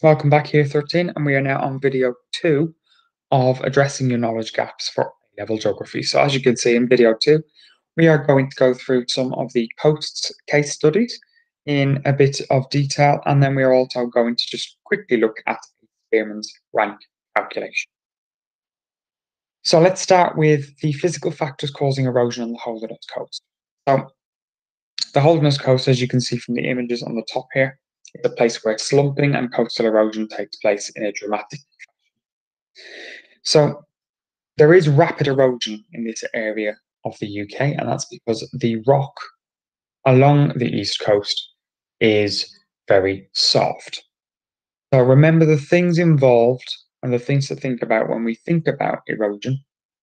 Welcome back here 13 and we are now on video 2 of addressing your knowledge gaps for A-level geography. So as you can see in video 2 we are going to go through some of the coasts case studies in a bit of detail and then we are also going to just quickly look at Spearman's rank calculation. So let's start with the physical factors causing erosion on the Holderness coast. So the Holderness coast as you can see from the images on the top here the place where slumping and coastal erosion takes place in a dramatic fashion. So there is rapid erosion in this area of the UK, and that's because the rock along the east coast is very soft. So remember the things involved and the things to think about when we think about erosion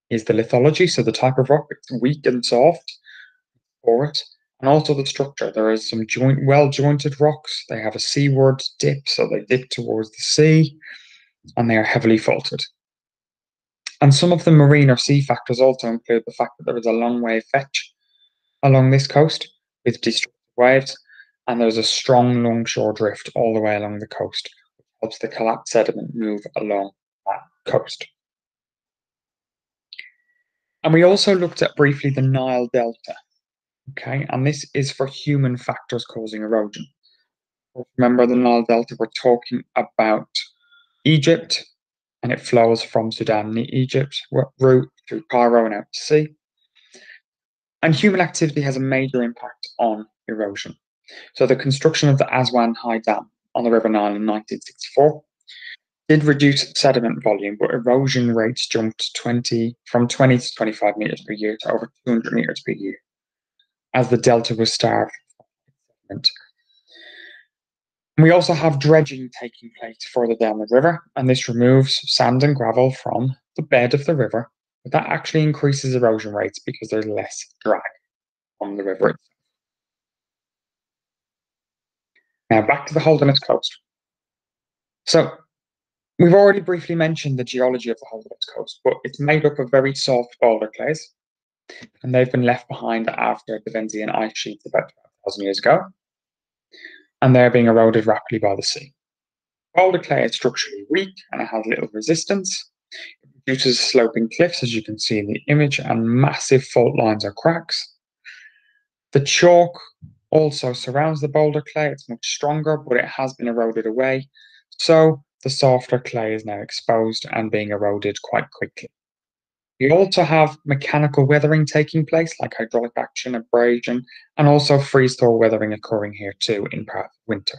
is the lithology, so the type of rock, it's weak and soft, porous, and also the structure. There is some joint, well-jointed rocks. They have a seaward dip, so they dip towards the sea, and they are heavily faulted. And some of the marine or sea factors also include the fact that there is a long wave fetch along this coast with destructive waves, and there's a strong longshore drift all the way along the coast, which helps the collapsed sediment move along that coast. And we also looked at briefly the Nile Delta, Okay, and this is for human factors causing erosion. Remember the Nile Delta, we're talking about Egypt, and it flows from Sudan and Egypt route through Cairo and out to sea. And human activity has a major impact on erosion. So the construction of the Aswan High Dam on the River Nile in 1964 did reduce sediment volume, but erosion rates jumped 20 from 20 to 25 meters per year to over 200 meters per year as the delta was starved. We also have dredging taking place further down the river, and this removes sand and gravel from the bed of the river, but that actually increases erosion rates because there's less drag on the river. Now back to the Holderness coast. So we've already briefly mentioned the geology of the Holderness coast, but it's made up of very soft boulder clays and they've been left behind after the Devensian ice sheets about 12,000 years ago, and they're being eroded rapidly by the sea. Boulder clay is structurally weak and it has little resistance. It produces sloping cliffs, as you can see in the image, and massive fault lines or cracks. The chalk also surrounds the boulder clay. It's much stronger, but it has been eroded away. So the softer clay is now exposed and being eroded quite quickly. We also have mechanical weathering taking place, like hydraulic action, abrasion, and also freeze-thaw weathering occurring here too in part winter.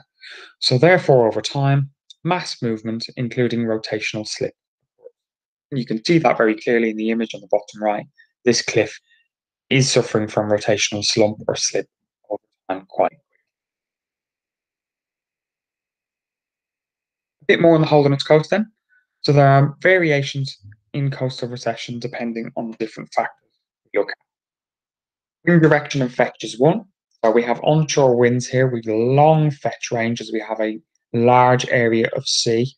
So therefore, over time, mass movement, including rotational slip. You can see that very clearly in the image on the bottom right. This cliff is suffering from rotational slump or slip over time quite A bit more on the Holderness coast then. So there are variations in coastal recession depending on the different factors we look at. Wind direction and fetch is one. So we have onshore winds here with long fetch ranges. We have a large area of sea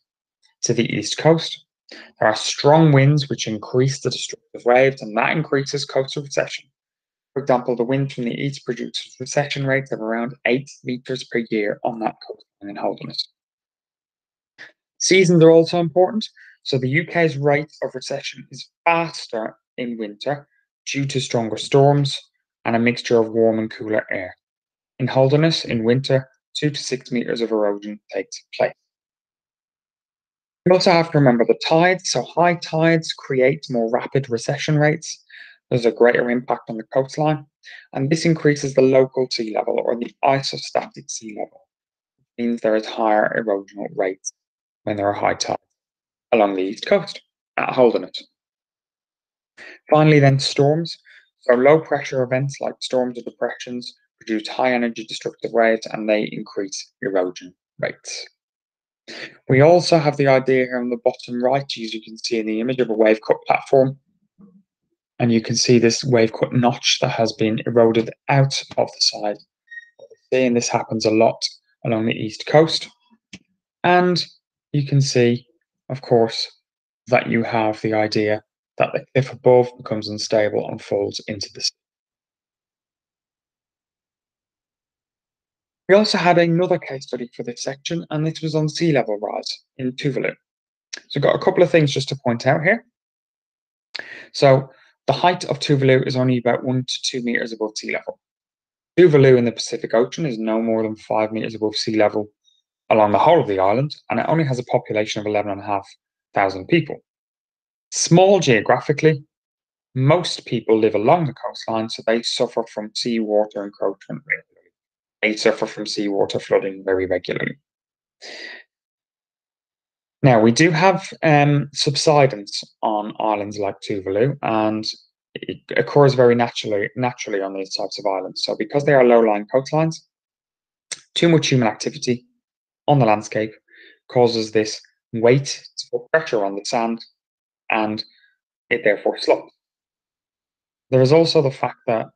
to the east coast. There are strong winds which increase the destructive waves and that increases coastal recession. For example, the wind from the east produces recession rates of around 8 meters per year on that coastline in Holderness. Seasons are also important. So the UK's rate of recession is faster in winter due to stronger storms and a mixture of warm and cooler air. In Holderness, in winter, two to six meters of erosion takes place. We also have to remember the tides. So high tides create more rapid recession rates. There's a greater impact on the coastline, and this increases the local sea level or the isostatic sea level. It means there is higher erosional rates when there are high tides along the east coast at Holderness. Finally, then storms. So low pressure events like storms or depressions produce high energy destructive waves and they increase erosion rates. We also have the idea here on the bottom right, as you can see in the image of a wave cut platform. And you can see this wave cut notch that has been eroded out of the side. And this happens a lot along the east coast. And you can see of course, that you have the idea that the cliff above becomes unstable and falls into the sea. We also had another case study for this section, and this was on sea level rise in Tuvalu. So I've got a couple of things just to point out here. So the height of Tuvalu is only about one to two meters above sea level. Tuvalu in the Pacific Ocean is no more than five meters above sea level along the whole of the island, and it only has a population of 11,500 people. Small geographically, most people live along the coastline, so they suffer from seawater encroachment regularly. They suffer from seawater flooding very regularly. Now, we do have um, subsidence on islands like Tuvalu, and it occurs very naturally naturally on these types of islands. So, because they are low-lying coastlines, too much human activity on the landscape causes this weight to put pressure on the sand, and it therefore slopes. There is also the fact that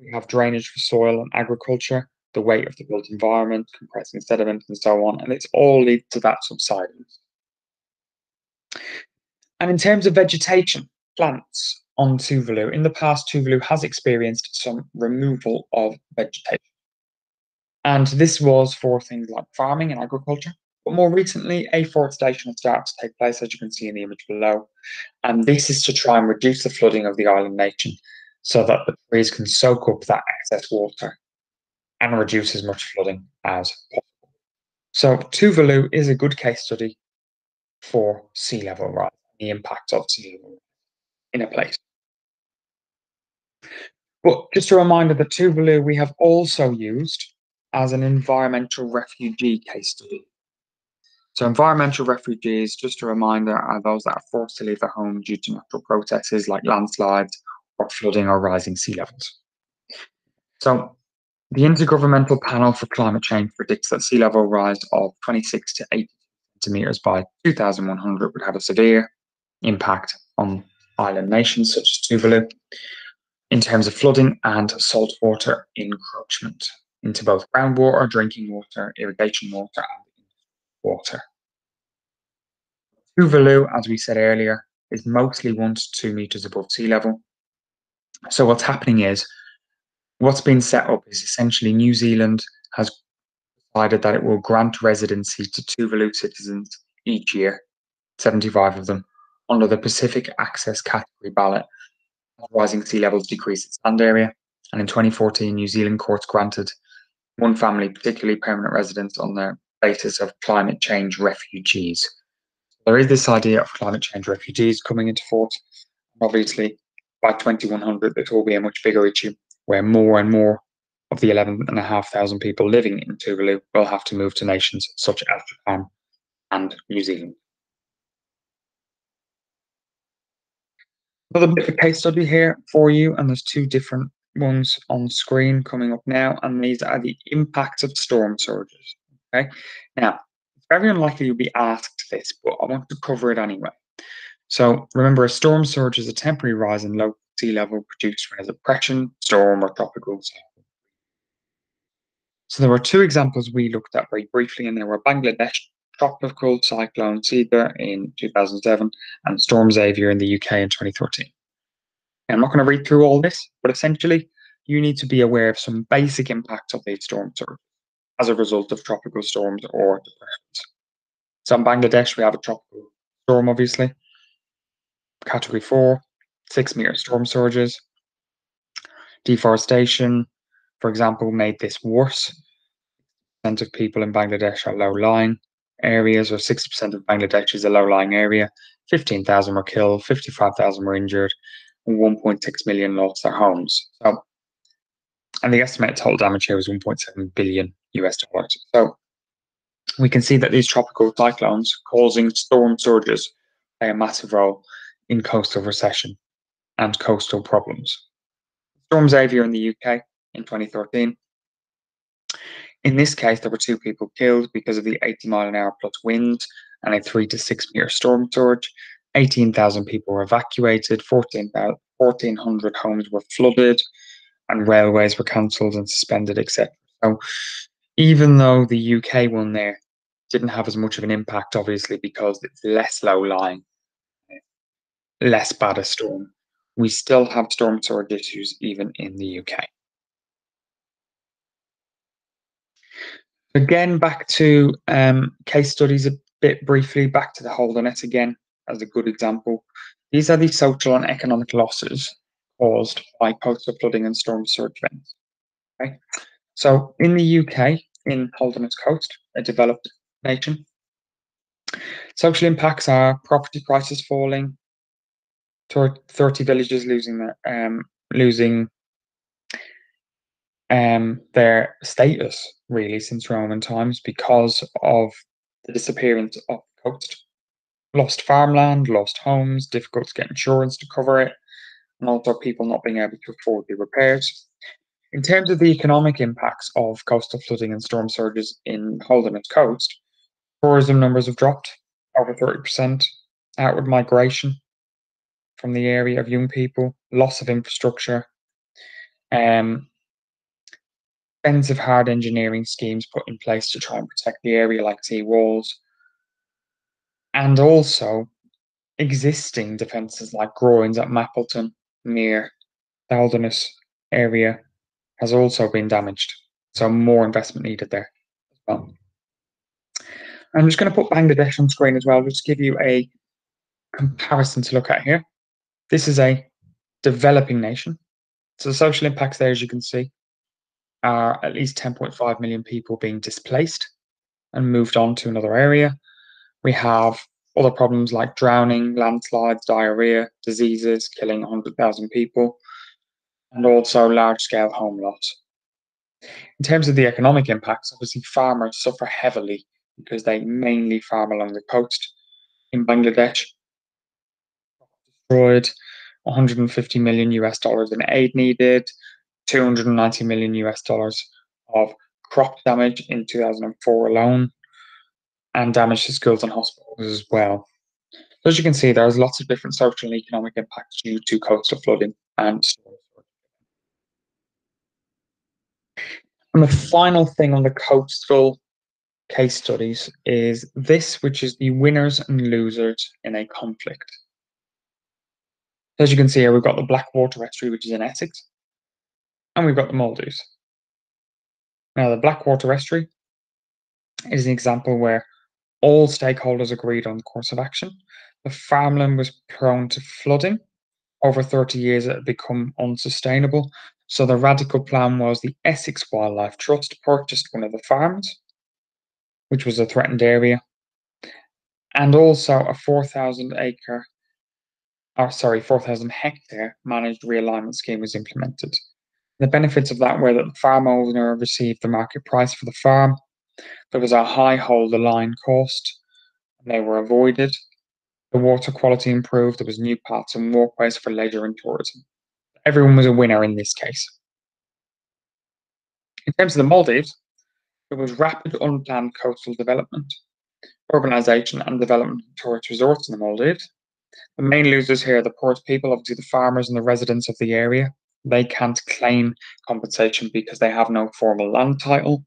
we have drainage for soil and agriculture, the weight of the built environment, compressing sediment, and so on, and it's all leads to that subsidence. And in terms of vegetation, plants on Tuvalu, in the past, Tuvalu has experienced some removal of vegetation. And this was for things like farming and agriculture. But more recently, afforestation has started to take place, as you can see in the image below. And this is to try and reduce the flooding of the island nation so that the trees can soak up that excess water and reduce as much flooding as possible. So Tuvalu is a good case study for sea level rise, the impact of sea level in a place. But just a reminder that Tuvalu we have also used as an environmental refugee case study. So environmental refugees, just a reminder, are those that are forced to leave their home due to natural processes like landslides or flooding or rising sea levels. So the Intergovernmental Panel for Climate Change predicts that sea level rise of 26 to 80 centimeters by 2100 would have a severe impact on island nations such as Tuvalu in terms of flooding and saltwater encroachment into both groundwater, drinking water, irrigation water, and water. Tuvalu, as we said earlier, is mostly one to two meters above sea level. So what's happening is, what's been set up is essentially New Zealand has decided that it will grant residency to Tuvalu citizens each year, 75 of them, under the Pacific Access Category ballot. Rising sea levels decrease its land area. And in 2014, New Zealand courts granted one family, particularly permanent residents, on the basis of climate change refugees. There is this idea of climate change refugees coming into force. Obviously, by 2100, it will be a much bigger issue where more and more of the 11,500 people living in Tuvalu will have to move to nations such as Japan and New Zealand. Another bit of a case study here for you, and there's two different ones on screen coming up now, and these are the impacts of storm surges. Okay, now it's very unlikely you'll be asked this, but I want to cover it anyway. So remember, a storm surge is a temporary rise in low sea level produced when a depression, storm, or tropical cyclone. So there were two examples we looked at very briefly, and they were Bangladesh tropical cyclone Sidr in 2007 and Storm Xavier in the UK in 2013. I'm not going to read through all this, but essentially, you need to be aware of some basic impacts of these storm surges as a result of tropical storms or depressions. So in Bangladesh, we have a tropical storm, obviously, category four, six meter storm surges. Deforestation, for example, made this worse. Percent of people in Bangladesh are low lying areas, or 60% of Bangladesh is a low lying area. 15,000 were killed, 55,000 were injured, 1.6 million lost their homes. So, and the estimated total damage here was 1.7 billion US dollars. So, we can see that these tropical cyclones causing storm surges play a massive role in coastal recession and coastal problems. Storm Xavier in the UK in 2013. In this case, there were two people killed because of the 80 mile an hour plus winds and a three to six meter storm surge. 18,000 people were evacuated, 1,400 homes were flooded, and railways were cancelled and suspended, etc. So, even though the UK one there didn't have as much of an impact, obviously, because it's less low lying, less bad a storm, we still have storm surge issues even in the UK. Again, back to um, case studies a bit briefly, back to the Holderness again as a good example. These are the social and economic losses caused by coastal flooding and storm surge events. Okay? So in the UK, in Holderness Coast, a developed nation, social impacts are property prices falling, 30 villages losing their um, losing um, their status really since Roman times because of the disappearance of the coast. Lost farmland, lost homes, difficult to get insurance to cover it, and also people not being able to afford the repairs. In terms of the economic impacts of coastal flooding and storm surges in Holderness Coast, tourism numbers have dropped over 30%, outward migration from the area of young people, loss of infrastructure, um, expensive hard engineering schemes put in place to try and protect the area, like sea walls, and also existing defences like groins at Mappleton, near the Holderness area, has also been damaged. So more investment needed there as well. I'm just going to put Bangladesh on screen as well, just to give you a comparison to look at here. This is a developing nation. So the social impacts there, as you can see, are at least 10.5 million people being displaced and moved on to another area. We have other problems like drowning, landslides, diarrhea, diseases killing 100,000 people, and also large scale home loss. In terms of the economic impacts, obviously farmers suffer heavily because they mainly farm along the coast. In Bangladesh, destroyed 150 million US dollars in aid needed, 290 million US dollars of crop damage in 2004 alone, and damage to schools and hospitals as well. As you can see, there's lots of different social and economic impacts due to coastal flooding and And the final thing on the coastal case studies is this, which is the winners and losers in a conflict. As you can see here, we've got the Blackwater Estuary, which is in Essex, and we've got the Maldives. Now, the Blackwater Estuary is an example where all stakeholders agreed on the course of action. The farmland was prone to flooding. Over 30 years, it had become unsustainable. So the radical plan was the Essex Wildlife Trust purchased one of the farms, which was a threatened area, and also a 4,000 acre, or sorry, 4,000 hectare managed realignment scheme was implemented. The benefits of that were that the farm owner received the market price for the farm. There was a high hold the line cost, and they were avoided. The water quality improved. There was new paths and walkways for leisure and tourism. Everyone was a winner in this case. In terms of the Maldives, there was rapid unplanned coastal development, urbanization and development of tourist resorts in the Maldives. The main losers here are the poorest people, obviously the farmers and the residents of the area they can't claim compensation because they have no formal land title.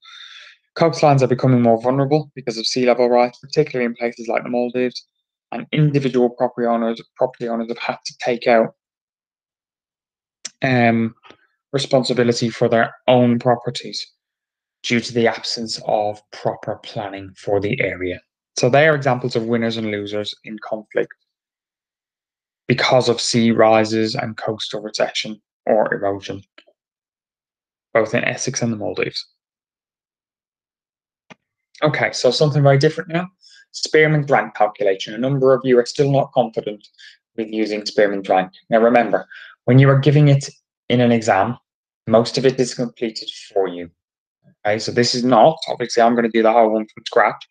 Coastlines are becoming more vulnerable because of sea level rise, particularly in places like the Maldives. And individual property owners, property owners have had to take out um, responsibility for their own properties due to the absence of proper planning for the area. So they are examples of winners and losers in conflict because of sea rises and coastal recession or erosion, both in Essex and the Maldives. Okay, so something very different now. Spearman's rank calculation. A number of you are still not confident with using Spearman's rank. Now remember, when you are giving it in an exam, most of it is completed for you. Okay, so this is not, obviously I'm going to do the whole one from scratch.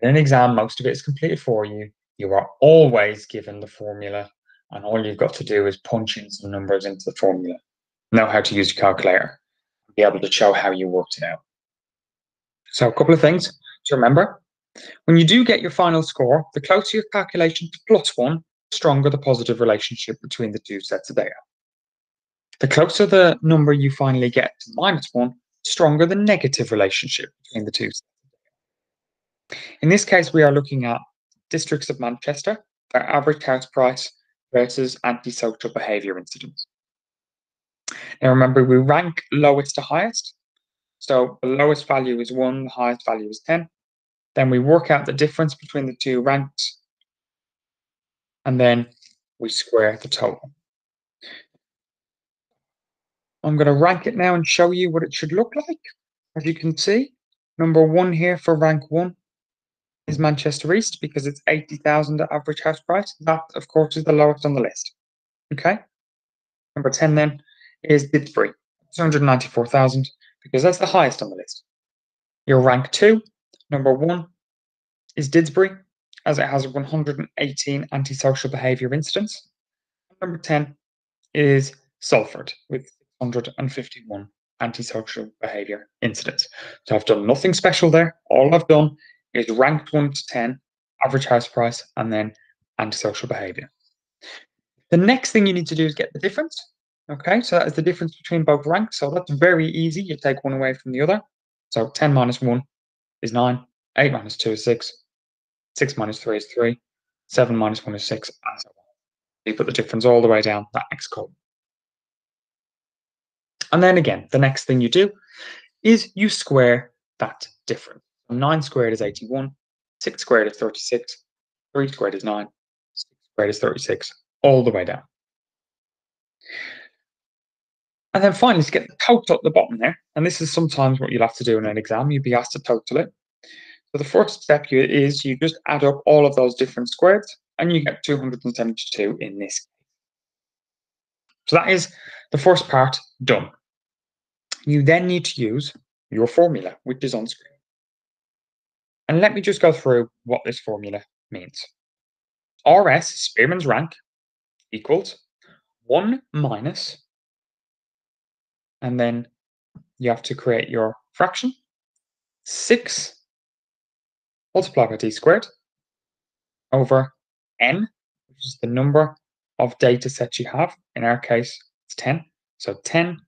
In an exam, most of it is completed for you. You are always given the formula and all you've got to do is punch in some numbers into the formula, know how to use your calculator, be able to show how you worked it out. So a couple of things to remember. When you do get your final score, the closer your calculation to plus one, the stronger the positive relationship between the two sets of data. The closer the number you finally get to minus one, stronger the negative relationship between the two. In this case, we are looking at districts of Manchester, their average house price, versus antisocial behavior incidents. Now remember, we rank lowest to highest. So the lowest value is 1, the highest value is 10. Then we work out the difference between the two ranks. And then we square the total. I'm going to rank it now and show you what it should look like. As you can see, number one here for rank one is Manchester East because it's 80,000 average house price. That, of course, is the lowest on the list. Okay. Number 10 then is Didsbury, 294,000 because that's the highest on the list. Your rank two, number one, is Didsbury as it has 118 antisocial behaviour incidents. Number 10 is Salford with 151 antisocial behaviour incidents. So I've done nothing special there. All I've done is ranked 1 to 10, average house price, and then antisocial behaviour. The next thing you need to do is get the difference. Okay, so that is the difference between both ranks. So that's very easy. You take one away from the other. So 10 minus 1 is 9, 8 minus 2 is 6, 6 minus 3 is 3, 7 minus 1 is 6, and so on. You put the difference all the way down that next column. And then again, the next thing you do is you square that difference. 9 squared is 81, 6 squared is 36, 3 squared is 9, 6 squared is 36, all the way down. And then finally, to get the total at the bottom there, and this is sometimes what you'll have to do in an exam, you'll be asked to total it. So the first step is you just add up all of those different squares, and you get 272 in this case. So that is the first part done. You then need to use your formula, which is on screen. And let me just go through what this formula means. RS, Spearman's rank, equals 1 minus and then you have to create your fraction. 6 multiplied by d squared over n, which is the number of data sets you have. In our case, it's 10. So 10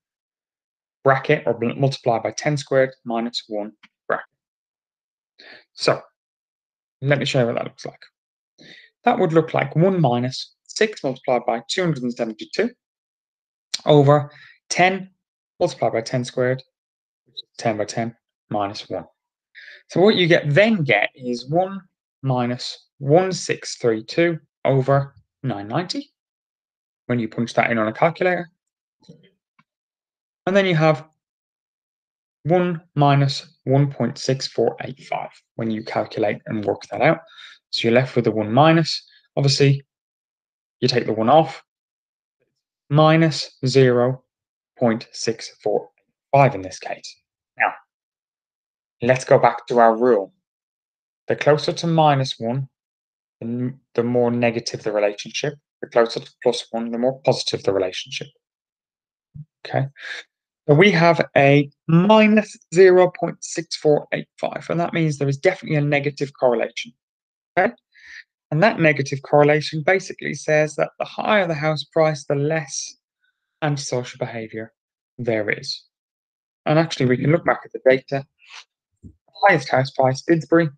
bracket or multiplied by 10 squared minus 1 bracket. So let me show you what that looks like. That would look like 1 minus 6 multiplied by 272 over 10 multiplied by 10 squared, 10 by 10 minus 1. So what you get then get is 1 minus 1632 over 990 when you punch that in on a calculator. And then you have 1 minus 1.6485 when you calculate and work that out. So you're left with the 1 minus. Obviously, you take the 1 off. Minus 0 0.645 in this case. Now, let's go back to our rule. The closer to minus 1, the more negative the relationship. The closer to plus 1, the more positive the relationship. Okay. So we have a minus 0.6485, and that means there is definitely a negative correlation. Okay. And that negative correlation basically says that the higher the house price, the less antisocial behavior there is. And actually, we can look back at the data. The highest house price, Didsbury,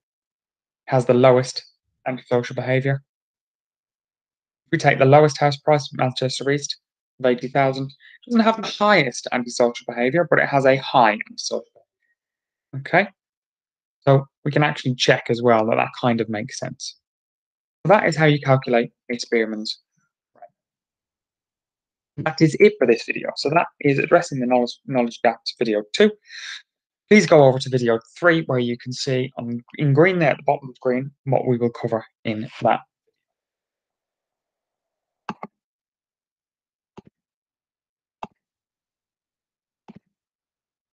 has the lowest antisocial behaviour. If we take the lowest house price, Manchester East, of 80,000, doesn't have the highest antisocial behaviour, but it has a high antisocial behaviour. Okay? So we can actually check as well that that kind of makes sense. So that is how you calculate a Spearman's that is it for this video. So that is addressing the knowledge, knowledge gaps video two. Please go over to video three where you can see on in green there at the bottom of screen what we will cover in that